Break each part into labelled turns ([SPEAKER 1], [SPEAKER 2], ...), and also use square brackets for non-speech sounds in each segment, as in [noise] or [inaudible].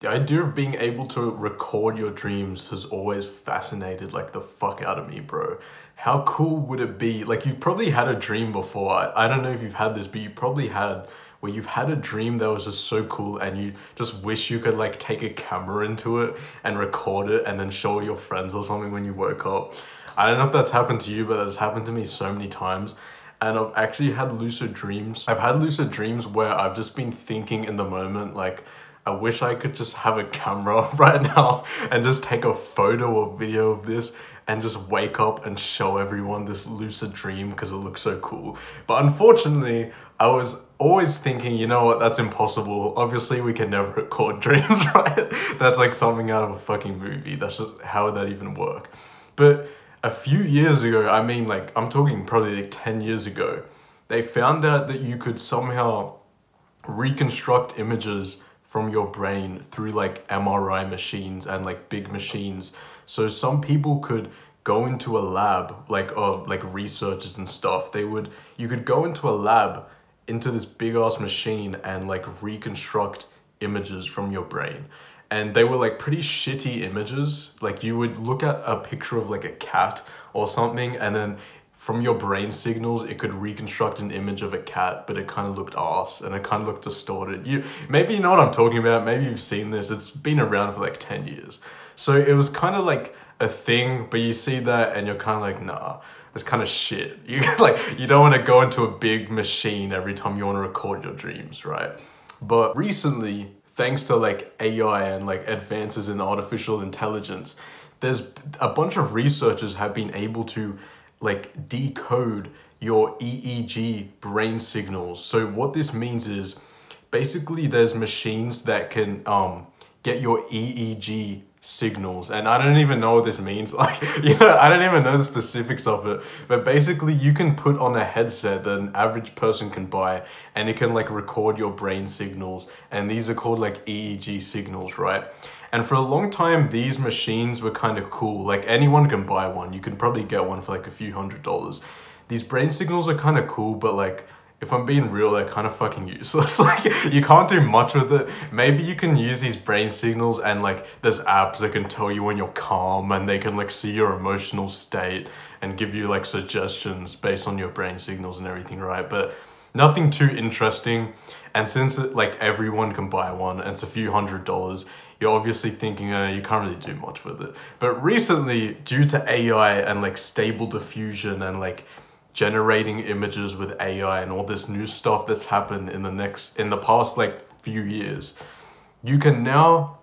[SPEAKER 1] The idea of being able to record your dreams has always fascinated like the fuck out of me, bro. How cool would it be? Like you've probably had a dream before. I, I don't know if you've had this, but you probably had where you've had a dream that was just so cool and you just wish you could like take a camera into it and record it and then show your friends or something when you woke up. I don't know if that's happened to you, but that's happened to me so many times. And I've actually had lucid dreams. I've had lucid dreams where I've just been thinking in the moment, like, I wish I could just have a camera [laughs] right now and just take a photo or video of this and just wake up and show everyone this lucid dream because it looks so cool. But unfortunately, I was always thinking, you know what, that's impossible. Obviously, we can never [laughs] record dreams, [laughs] right? That's like something out of a fucking movie. That's just how would that even work? But a few years ago, I mean, like, I'm talking probably like 10 years ago, they found out that you could somehow reconstruct images from your brain through like MRI machines and like big machines. So some people could go into a lab, like uh, like researchers and stuff. They would you could go into a lab into this big ass machine and like reconstruct images from your brain. And they were like pretty shitty images. Like you would look at a picture of like a cat or something and then from your brain signals, it could reconstruct an image of a cat, but it kind of looked ass and it kind of looked distorted. You maybe you know what I'm talking about. Maybe you've seen this. It's been around for like ten years. So it was kind of like a thing, but you see that and you're kind of like, nah, it's kind of shit. [laughs] You like you don't want to go into a big machine every time you want to record your dreams, right? But recently, thanks to like AI and like advances in artificial intelligence, there's a bunch of researchers have been able to like decode your EEG brain signals. So what this means is basically there's machines that can um, get your EEG signals and I don't even know what this means [laughs] like you know I don't even know the specifics of it but basically you can put on a headset that an average person can buy and it can like record your brain signals and these are called like EEG signals right and for a long time, these machines were kind of cool. Like anyone can buy one. You can probably get one for like a few hundred dollars. These brain signals are kind of cool, but like, if I'm being real, they're kind of fucking useless. [laughs] like, you can't do much with it. Maybe you can use these brain signals and like, there's apps that can tell you when you're calm and they can like see your emotional state and give you like suggestions based on your brain signals and everything, right? But nothing too interesting. And since like everyone can buy one and it's a few hundred dollars, you're obviously thinking uh, you can't really do much with it. But recently, due to AI and like stable diffusion and like generating images with AI and all this new stuff that's happened in the next in the past like few years, you can now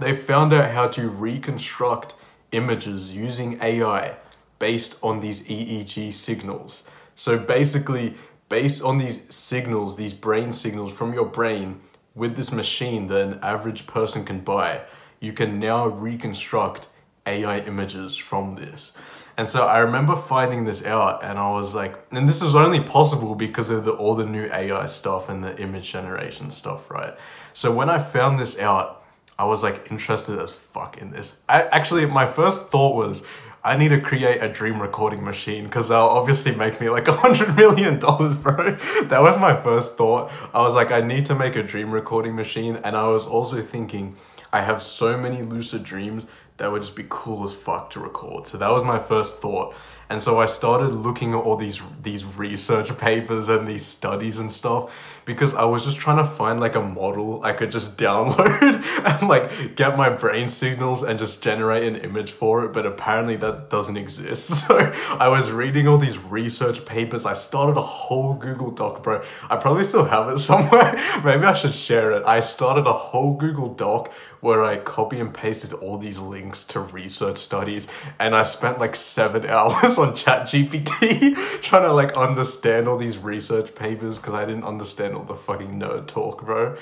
[SPEAKER 1] they found out how to reconstruct images using AI based on these EEG signals. So basically, based on these signals, these brain signals from your brain, with this machine that an average person can buy, you can now reconstruct AI images from this. And so I remember finding this out and I was like, and this is only possible because of the, all the new AI stuff and the image generation stuff, right? So when I found this out, I was like interested as fuck in this. I, actually, my first thought was, I need to create a dream recording machine because they'll obviously make me like [laughs] a hundred million dollars, bro. That was my first thought. I was like, I need to make a dream recording machine. And I was also thinking, I have so many lucid dreams that would just be cool as fuck to record. So that was my first thought. And so I started looking at all these these research [laughs] papers and these studies and stuff because I was just trying to find like a model I could just [laughs] download and like get my brain signals and just generate an image for it, but apparently that doesn't exist. [laughs] So I was reading all these research papers. I started a whole Google Doc, bro. I probably still have it somewhere. Maybe I should share it. I started a whole Google Doc where I copy and pasted all these links to research studies and I spent like seven [laughs] hours on ChatGPT [laughs] trying to like understand all these research papers because I didn't understand all the fucking nerd talk, bro.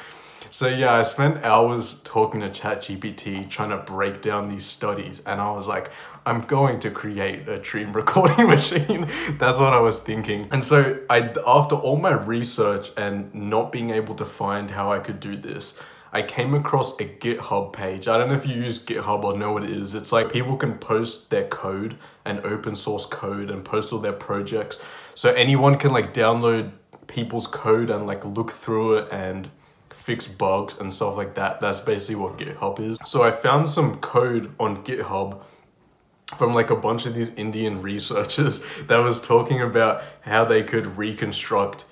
[SPEAKER 1] So yeah, I spent hours talking to ChatGPT trying to break down these studies and I was like, I'm going to create a dream [laughs] recording machine. That's what I was thinking. And so I after all my research and not being able to find how I could do this, I came across a GitHub page. I don't know if you use GitHub or know what it is. It's like people can post their code and open source code and post all their projects. So anyone can like download people's code and like look through it and fix bugs and stuff like that. That's basically what GitHub is. So I found some code on GitHub from like a bunch of these Indian researchers [laughs] that was talking about how they could reconstruct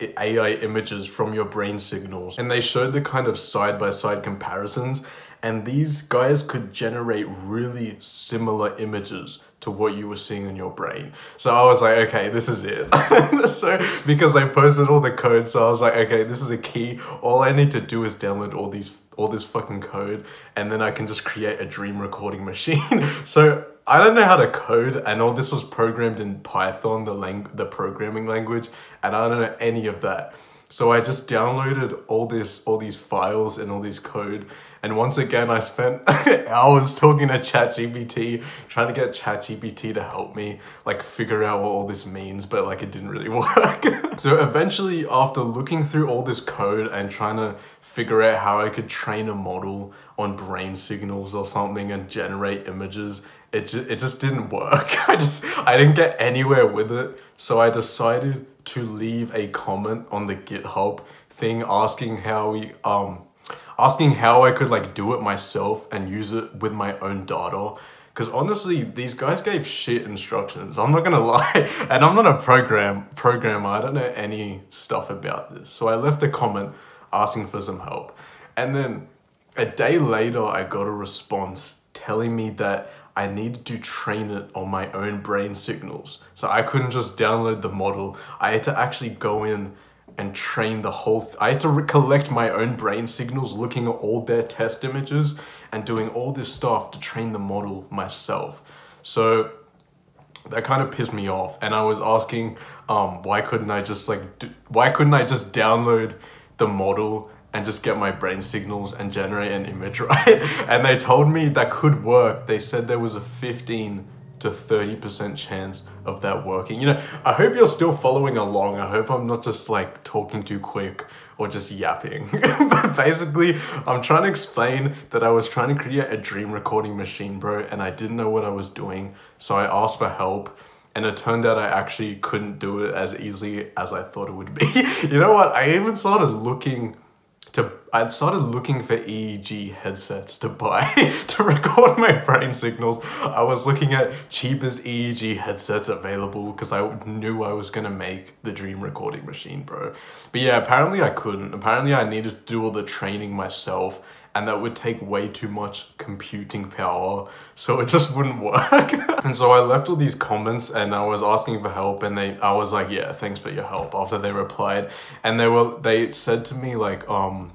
[SPEAKER 1] AI images from your brain signals. And they showed the kind of side-by-side comparisons and these guys could generate really similar images to what you were seeing in your brain. So I was like, okay, this is it. [laughs] so because I posted all the code, so I was like, okay, this is a key. All I need to do is download all these all this fucking code and then I can just create a dream recording machine. [laughs] so I don't know how to code and all this was programmed in Python, the lang the programming language, and I don't know any of that. So I just downloaded all this, all these files and all this code. And once again, I spent [laughs] hours talking to ChatGPT, trying to get ChatGPT to help me like figure out what all this means, but like it didn't really [laughs] work. so eventually after looking through all this code and trying to figure out how I could train a model on brain signals or something and generate images, it, ju it just didn't work. [laughs] I just, I didn't get anywhere with it. So I decided to leave a comment on the GitHub thing asking how we um asking how I could like do it myself and use it with my own data. Because honestly, these guys gave shit instructions. I'm not gonna [laughs] lie, and I'm not a program programmer. I don't know any stuff about this. So I left a comment asking for some help, and then a day later, I got a response telling me that I needed to train it on my own brain signals. So I couldn't just download the model. I had to actually go in and train the whole, I had to collect my own brain signals, looking at all their test images and doing all this stuff to train the model myself. So that kind of pissed me off. And I was asking, um, why couldn't I just like, do, why couldn't I just download the model and just get my brain signals and generate an image, [laughs] right? And they told me that could work. They said there was a 15 to 30% chance of that working. You know, I hope you're still following along. I hope I'm not just like talking too quick or just yapping. [laughs] but basically, I'm trying to explain that I was trying to create a dream recording machine, bro, and I didn't know what I was doing. So I asked for help and it turned out I actually couldn't do it as easily as I thought it would be. [laughs] you know what? I even started looking I started looking for EEG headsets to buy [laughs] to record my brain signals. I was looking at cheapest EEG headsets available because I knew I was gonna make the dream recording machine, bro. But yeah, apparently I couldn't. Apparently I needed to do all the training myself and that would take way too much computing power so it just wouldn't [laughs] work and so i left all these comments and i was asking for help and they i was like yeah thanks for your help after they replied and they were they said to me like um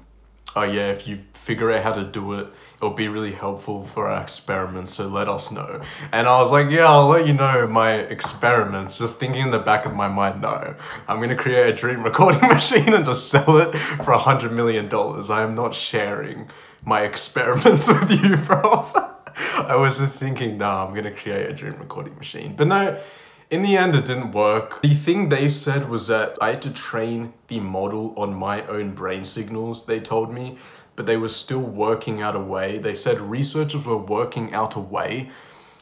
[SPEAKER 1] oh yeah if you figure out how to do it it'll be really helpful for our experiments so let us know and i was like yeah i'll let you know my experiments just thinking in the back of my mind no i'm gonna create a dream recording [laughs] machine and just sell it for a hundred million dollars i am not sharing my experiments [laughs] with you, bro. [laughs] I was just thinking, nah, I'm gonna create a dream recording machine. But no, in the end, it didn't work. The thing they said was that I had to train the model on my own brain signals, they told me, but they were still working out a way. They said researchers were working out a way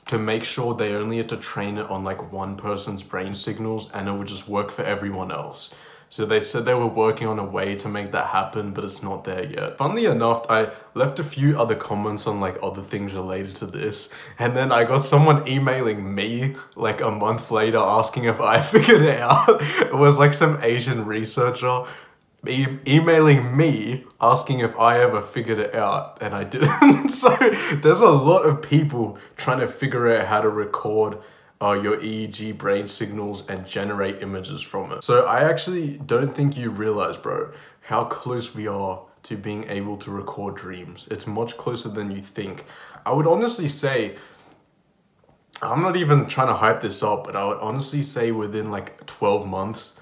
[SPEAKER 1] to make sure they only had to train it on like one person's brain signals and it would just work for everyone else. So they said they were working on a way to make that happen, but it's not there yet. Funnily enough, I left a few other comments on like other things related to this, and then I got someone emailing me like a month later asking if I [laughs] figured it out. it was like some Asian researcher e emailing me asking if I ever figured it out and I [laughs] didn't. so there's a lot of people trying to figure out how to record uh, your EEG brain signals and generate images from it. So I actually don't think you realize, bro, how close we are to being able to record dreams. It's much closer than you think. I would honestly say, I'm not even trying to hype this up, but I would honestly say within like 12 months,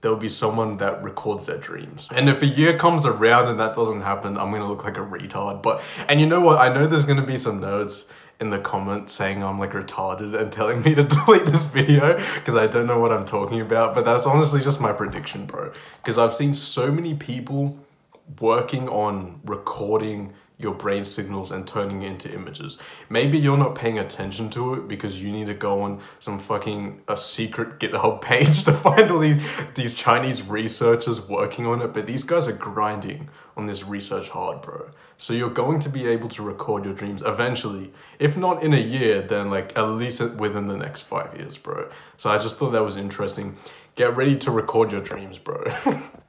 [SPEAKER 1] there'll be someone that records their dreams. And if a year comes around and that doesn't happen, I'm gonna look like a retard. But, and you know what? I know there's gonna be some nerds in the comments saying I'm like retarded and telling me to [laughs] delete this video because I don't know what I'm talking about. But that's honestly just my prediction, bro. Because I've seen so many people working on recording your brain signals and turning it into images. Maybe you're not paying attention to it because you need to go on some fucking a secret GitHub [laughs] page to find all these these Chinese researchers working on it, but these guys are grinding on this research hard, bro. So you're going to be able to record your dreams eventually. If not in a year, then like at least within the next 5 years, bro. So I just thought that was interesting. Get ready to record your dreams, bro. [laughs]